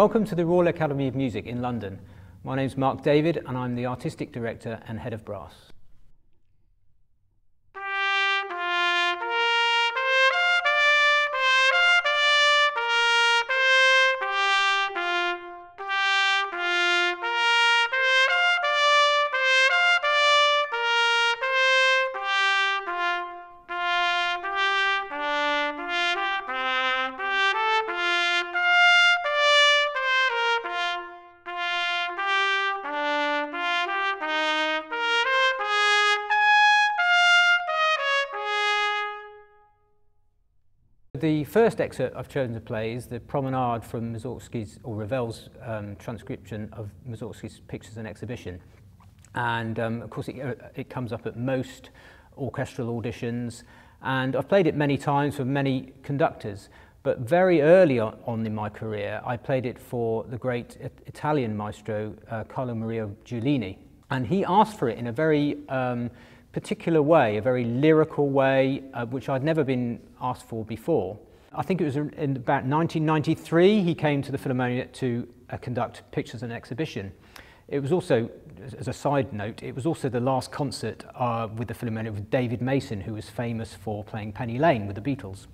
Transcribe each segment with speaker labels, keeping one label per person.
Speaker 1: Welcome to the Royal Academy of Music in London. My name is Mark David and I'm the Artistic Director and Head of Brass. The first excerpt I've chosen to play is the promenade from Mussorgsky's, or Ravel's um, transcription of Mussorgsky's Pictures and Exhibition. And um, of course it, uh, it comes up at most orchestral auditions and I've played it many times for many conductors. But very early on in my career, I played it for the great Italian maestro uh, Carlo Maria Giulini. And he asked for it in a very um, particular way, a very lyrical way, uh, which I'd never been asked for before. I think it was in about 1993 he came to the Philharmonia to uh, conduct pictures and exhibition. It was also, as a side note, it was also the last concert uh, with the Philharmonia with David Mason, who was famous for playing Penny Lane with the Beatles.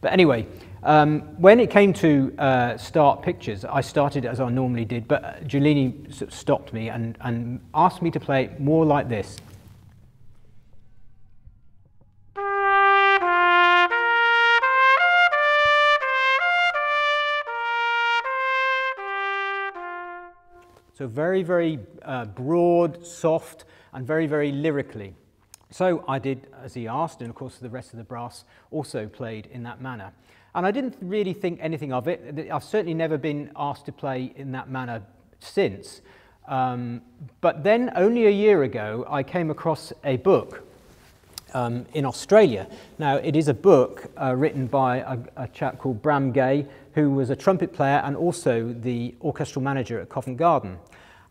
Speaker 1: But anyway, um, when it came to uh, start pictures, I started as I normally did, but Giulini stopped me and, and asked me to play more like this. So very, very uh, broad, soft, and very, very lyrically. So I did as he asked, and of course the rest of the brass also played in that manner. And I didn't really think anything of it. I've certainly never been asked to play in that manner since. Um, but then, only a year ago, I came across a book um, in Australia. Now, it is a book uh, written by a, a chap called Bram Gay, who was a trumpet player and also the orchestral manager at Covent Garden.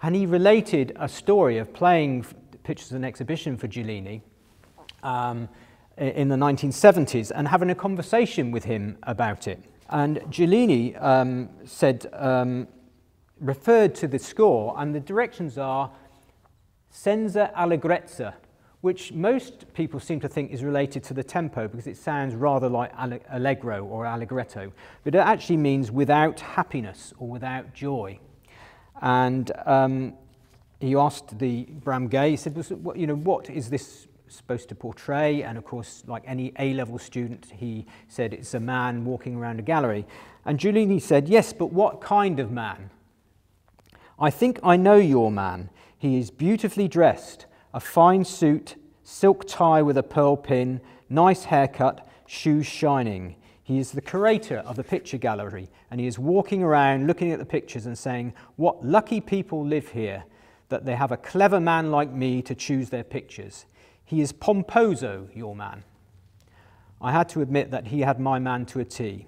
Speaker 1: And he related a story of playing pictures and exhibition for Giulini um, in the 1970s and having a conversation with him about it. And Giulini um, said, um, referred to the score, and the directions are senza allegrezza, which most people seem to think is related to the tempo because it sounds rather like allegro or allegretto, but it actually means without happiness or without joy. And um, he asked the Bram Gay, he said, you know, what is this supposed to portray? And of course, like any A-level student, he said it's a man walking around a gallery. And Giulini said, yes, but what kind of man? I think I know your man. He is beautifully dressed, a fine suit, silk tie with a pearl pin, nice haircut, shoes shining. He is the curator of the picture gallery and he is walking around looking at the pictures and saying, What lucky people live here that they have a clever man like me to choose their pictures. He is Pomposo, your man. I had to admit that he had my man to a T.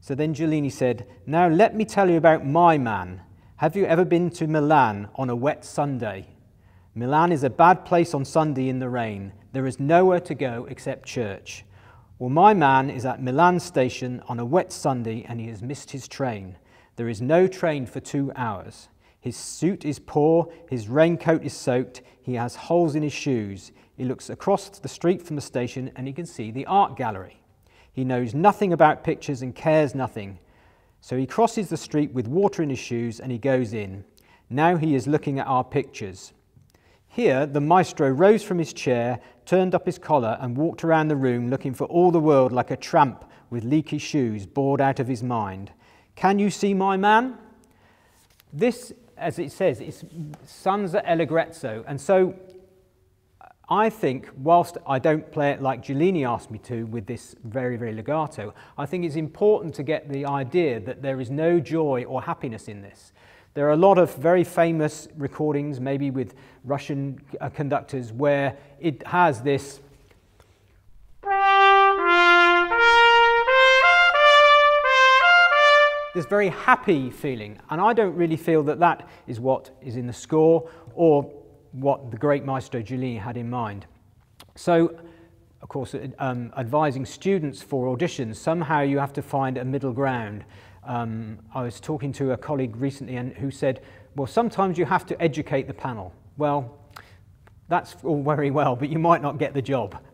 Speaker 1: So then Giulini said, Now let me tell you about my man. Have you ever been to Milan on a wet Sunday? Milan is a bad place on Sunday in the rain. There is nowhere to go except church. Well, my man is at Milan station on a wet Sunday and he has missed his train. There is no train for two hours. His suit is poor, his raincoat is soaked, he has holes in his shoes. He looks across the street from the station and he can see the art gallery. He knows nothing about pictures and cares nothing. So he crosses the street with water in his shoes and he goes in. Now he is looking at our pictures. Here, the maestro rose from his chair, turned up his collar, and walked around the room looking for all the world like a tramp with leaky shoes, bored out of his mind. Can you see my man? This, as it says, is Senza Allegrezza. And so I think, whilst I don't play it like Giulini asked me to with this very, very legato, I think it's important to get the idea that there is no joy or happiness in this. There are a lot of very famous recordings, maybe with Russian uh, conductors, where it has this this very happy feeling. And I don't really feel that that is what is in the score or what the great maestro Giulini had in mind. So, of course, um, advising students for auditions, somehow you have to find a middle ground. Um, I was talking to a colleague recently and who said, well, sometimes you have to educate the panel. Well, that's all very well, but you might not get the job.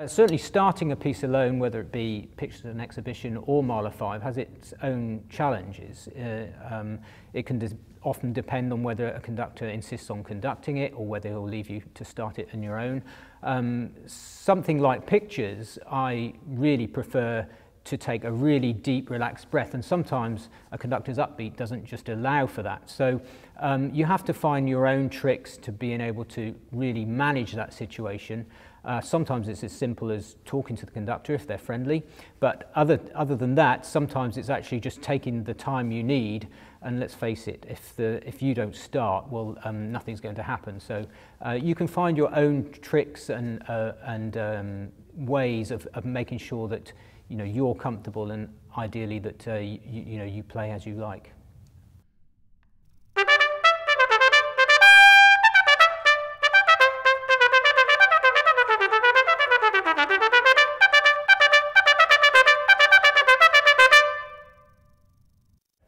Speaker 1: Uh, certainly starting a piece alone, whether it be Pictures an Exhibition or Mahler 5, has its own challenges. Uh, um, it can often depend on whether a conductor insists on conducting it or whether he'll leave you to start it on your own. Um, something like Pictures, I really prefer to take a really deep, relaxed breath. And sometimes a conductor's upbeat doesn't just allow for that. So um, you have to find your own tricks to being able to really manage that situation. Uh, sometimes it's as simple as talking to the conductor if they're friendly, but other, other than that, sometimes it's actually just taking the time you need. And let's face it, if, the, if you don't start, well, um, nothing's going to happen. So uh, you can find your own tricks and, uh, and um, ways of, of making sure that you know, you're comfortable and ideally that uh, you, you know, you play as you like.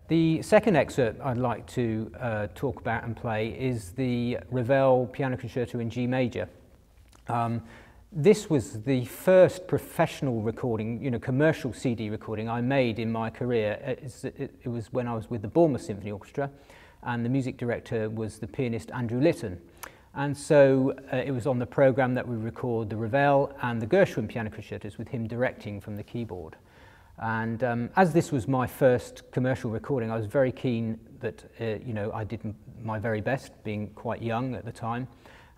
Speaker 1: The second excerpt I'd like to uh, talk about and play is the Ravel Piano Concerto in G major. Um, this was the first professional recording, you know, commercial CD recording I made in my career. It, it, was when I was with the Bournemouth Symphony Orchestra, and the music director was the pianist Andrew Litton. And so uh, it was on the program that we record the Ravel and the Gershwin piano concertos with him directing from the keyboard. And um, as this was my first commercial recording, I was very keen that, uh, you know, I did my very best, being quite young at the time.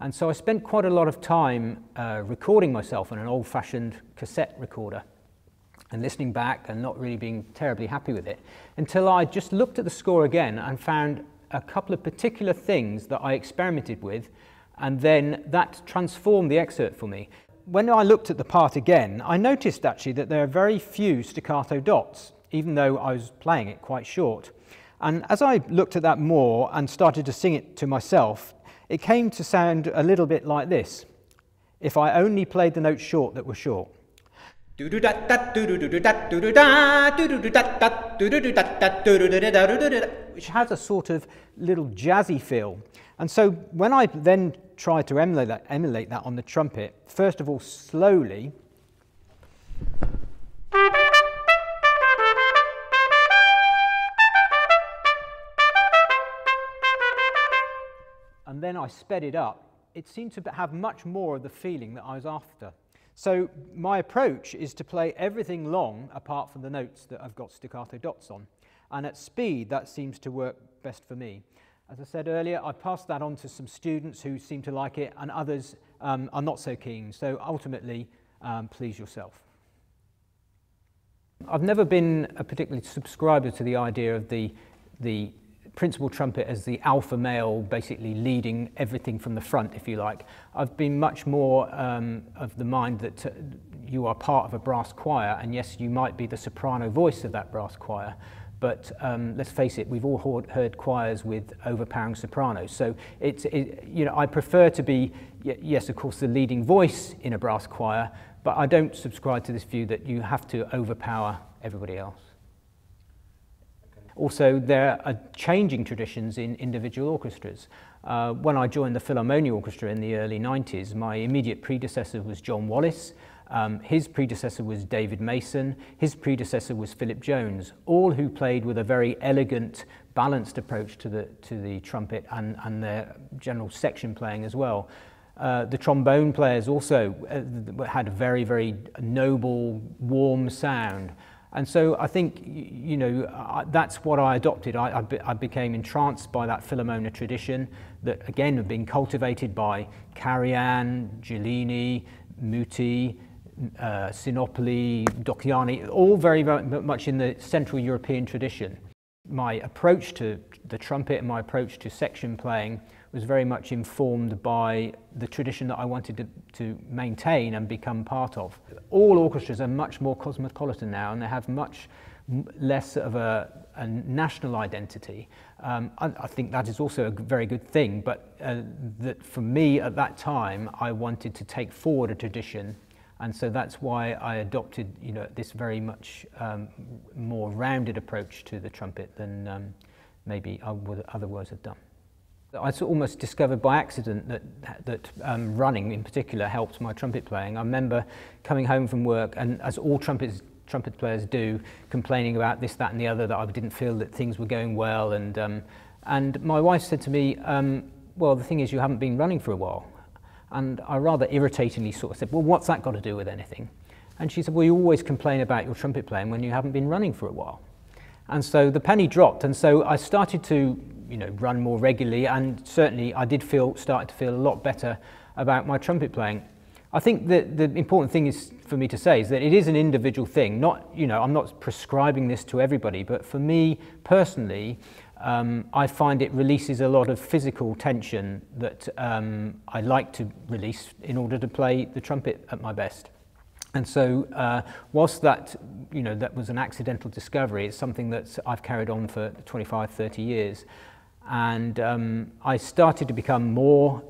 Speaker 1: And so I spent quite a lot of time uh, recording myself on an old-fashioned cassette recorder and listening back and not really being terribly happy with it until I just looked at the score again and found a couple of particular things that I experimented with and then that transformed the excerpt for me when I looked at the part again, I noticed actually that there are very few staccato dots, even though I was playing it quite short. And as I looked at that more and started to sing it to myself, it came to sound a little bit like this. If I only played the notes short that were short. Which has a sort of little jazzy feel. And so when I then tried to emulate that, emulate that on the trumpet, first of all, slowly. Then I sped it up. It seemed to have much more of the feeling that I was after. So my approach is to play everything long apart from the notes that I've got staccato dots on. And at speed, that seems to work best for me. As I said earlier, I passed that on to some students who seem to like it and others um, are not so keen. So ultimately, um, please yourself. I've never been a particularly subscriber to the idea of the, the principal trumpet as the alpha male basically leading everything from the front, if you like. I've been much more um, of the mind that you are part of a brass choir and yes, you might be the soprano voice of that brass choir, but um, let's face it, we've all heard choirs with overpowering sopranos. So it's, it, you know, I prefer to be, yes, of course, the leading voice in a brass choir, but I don't subscribe to this view that you have to overpower everybody else. Also, there are changing traditions in individual orchestras. Uh, when I joined the Philharmonia Orchestra in the early 90s, my immediate predecessor was John Wallace. um, his predecessor was David Mason, his predecessor was Philip Jones, all who played with a very elegant, balanced approach to the, to the trumpet and, and their general section playing as well. Uh, the trombone players also uh, had a very, very noble, warm sound. And so I think, you know, uh, that's what I adopted. I, I, be, I became entranced by that Philharmonia tradition that, again, had been cultivated by Karajan, Giulini, Muti, uh, Sinopoli, Dohnányi, all very, very much in the Central European tradition. My approach to the trumpet and my approach to section playing was very much informed by the tradition that I wanted to, to maintain and become part of. All orchestras are much more cosmopolitan now and they have much less of a, a national identity. Um, I, I think that is also a very good thing, but uh, that for me at that time, I wanted to take forward a tradition And so that's why I adopted, you know, this very much um, more rounded approach to the trumpet than um, maybe I would otherwise have done. I almost discovered by accident that, that um, running in particular helped my trumpet playing. I remember coming home from work and as all trumpets, trumpet players do, complaining about this, that and the other, that I didn't feel that things were going well. And, um, and my wife said to me, um, well, the thing is you haven't been running for a while. And I rather irritatingly sort of said, well, what's that got to do with anything? And she said, well, you always complain about your trumpet playing when you haven't been running for a while. And so the penny dropped. And so I started to, you know, run more regularly. And certainly I did feel, started to feel a lot better about my trumpet playing. I think that the important thing is for me to say is that it is an individual thing. Not, you know, I'm not prescribing this to everybody, but for me personally, um, I find it releases a lot of physical tension that um, I like to release in order to play the trumpet at my best. And so, uh, whilst that, you know, that was an accidental discovery, it's something that I've carried on for 25, 30 years. And um, I started to become more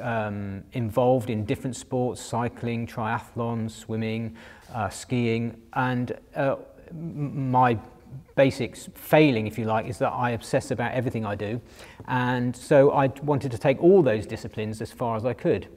Speaker 1: um, involved in different sports, cycling, triathlon, swimming, uh, skiing, and uh, my basics failing, if you like, is that I obsess about everything I do. And so I wanted to take all those disciplines as far as I could.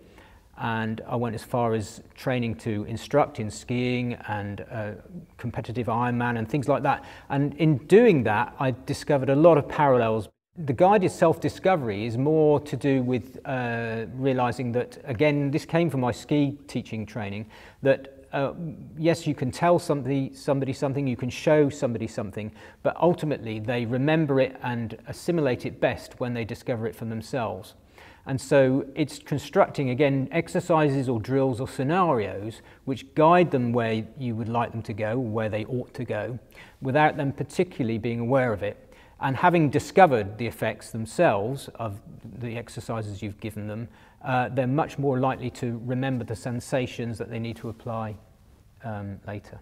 Speaker 1: And I went as far as training to instruct in skiing and uh, competitive Ironman and things like that. And in doing that, I discovered a lot of parallels. The guided self-discovery is more to do with uh, realizing that, again, this came from my ski teaching training, that uh, yes, you can tell somebody, somebody something, you can show somebody something, but ultimately they remember it and assimilate it best when they discover it for themselves. And so it's constructing, again, exercises or drills or scenarios which guide them where you would like them to go, where they ought to go, without them particularly being aware of it. And having discovered the effects themselves of the exercises you've given them, uh, they're much more likely to remember the sensations that they need to apply um, later.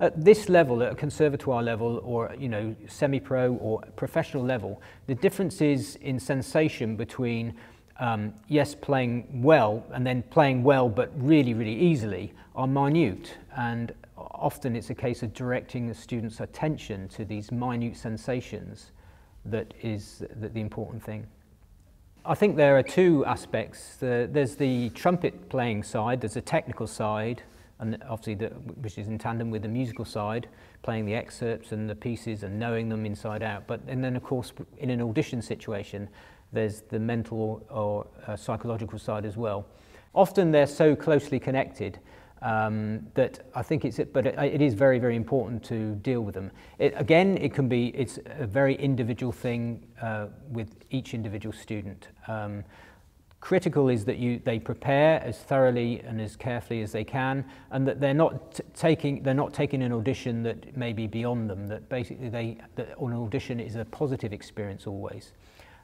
Speaker 1: At this level, at a conservatoire level or you know semi-pro or professional level, the differences in sensation between um, yes, playing well and then playing well but really, really easily are minute. And often it's a case of directing the student's attention to these minute sensations that is the, the important thing. I think there are two aspects. The, there's the trumpet playing side, there's a technical side, and obviously the, which is in tandem with the musical side, playing the excerpts and the pieces and knowing them inside out. But and then of course in an audition situation, there's the mental or, or uh, psychological side as well. Often they're so closely connected um, that I think it's, but it, it is very, very important to deal with them. It, again, it can be, it's a very individual thing uh, with each individual student. Um, critical is that you, they prepare as thoroughly and as carefully as they can, and that they're not taking, they're not taking an audition that may be beyond them, that basically they, that an audition is a positive experience always.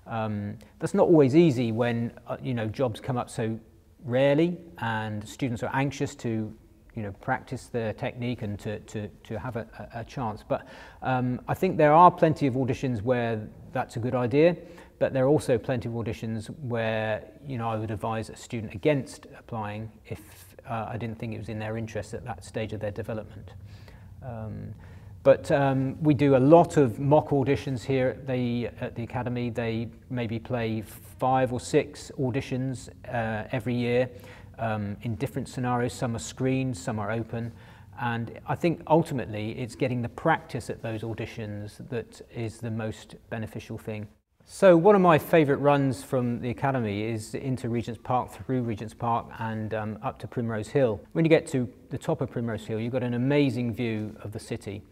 Speaker 1: Um, that's not always easy when, uh, you know, jobs come up so rarely and students are anxious to you know, practice their technique and to, to, to have a, a chance. But um, I think there are plenty of auditions where that's a good idea, but there are also plenty of auditions where you know, I would advise a student against applying if uh, I didn't think it was in their interest at that stage of their development. Um, but um, we do a lot of mock auditions here at the, at the Academy. They maybe play five or six auditions uh, every year um, in different scenarios. Some are screened, some are open. And I think ultimately it's getting the practice at those auditions that is the most beneficial thing. So one of my favourite runs from the Academy is into Regent's Park, through Regent's Park and um, up to Primrose Hill. When you get to the top of Primrose Hill, you've got an amazing view of the city.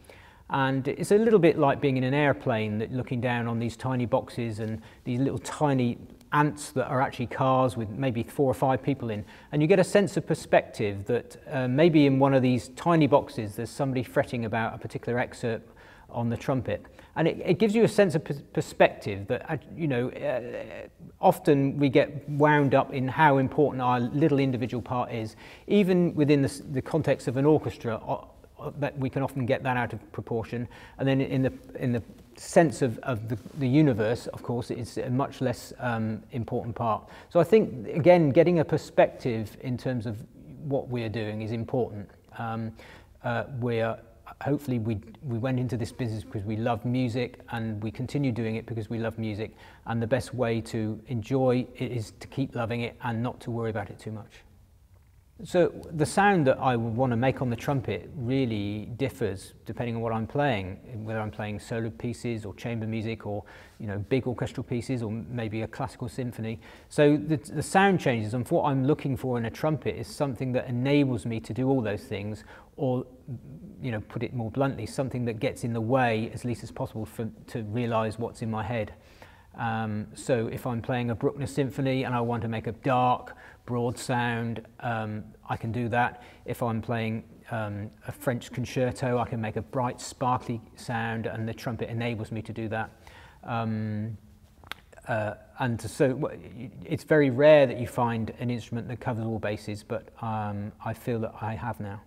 Speaker 1: And it's a little bit like being in an airplane, looking down on these tiny boxes and these little tiny ants that are actually cars with maybe four or five people in. And you get a sense of perspective that uh, maybe in one of these tiny boxes there's somebody fretting about a particular excerpt on the trumpet. And it, it gives you a sense of perspective that, uh, you know, uh, often we get wound up in how important our little individual part is. Even within the, the context of an orchestra, that we can often get that out of proportion. And then in the, in the sense of, of the, the universe, of course, it's a much less um, important part. So I think, again, getting a perspective in terms of what we're doing is important. Um, uh, we're hopefully we, we went into this business because we love music and we continue doing it because we love music and the best way to enjoy it is to keep loving it and not to worry about it too much. So the sound that I want to make on the trumpet really differs depending on what I'm playing, whether I'm playing solo pieces or chamber music or you know big orchestral pieces or maybe a classical symphony. So the, the sound changes and what I'm looking for in a trumpet is something that enables me to do all those things or you know put it more bluntly, something that gets in the way as least as possible for, to realize what's in my head. Um, so if I'm playing a Bruckner symphony and I want to make a dark, broad sound, um, I can do that. If I'm playing um, a French concerto, I can make a bright, sparkly sound and the trumpet enables me to do that. Um, uh, and so it's very rare that you find an instrument that covers all bases, but um, I feel that I have now.